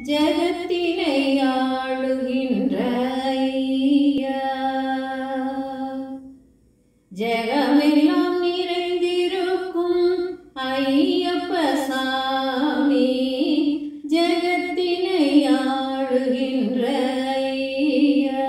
ஜகத்தினை ஆளுகின்ற ஐயா ஜெகமெல்லாம் நிறைந்திருக்கும் ஐயப்ப சாமி ஜெகத்தினை ஆளுகின்ற ஐயா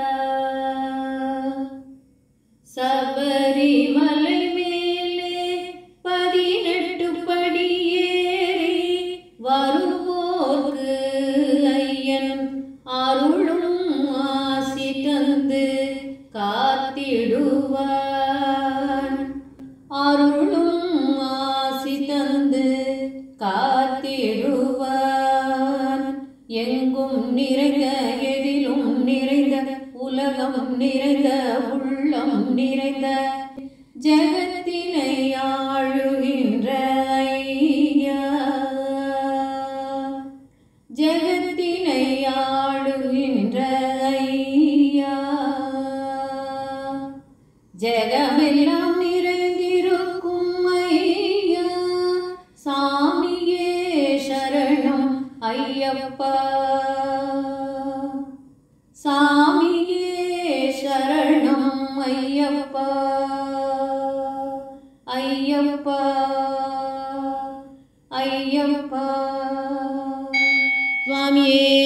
காத்திடுவான் அருளும் ஆசி தந்து காத்திடுவான். எங்கும் நிறைந்த எதிலும் நிறைந்த உலகம் நிறைந்த உள்ளம் நிறைந்த ஜகத்தினை ஆளுகின்ற ஐயா. ஜகத்தினை ஜெகமெல்லாம் நிறைந்திருக்கும் ஐயா. சாமியே சரணம் ஐயப்பா. சாமியே சரணம் ஐயப்பா. ஐயப்பா. ஐயப்பா. சுவாமியே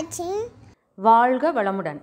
வாட்சிங் வாழ்க வளமுடன்